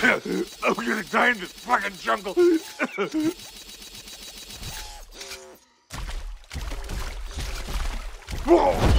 I'm gonna die in this fucking jungle. Whoa!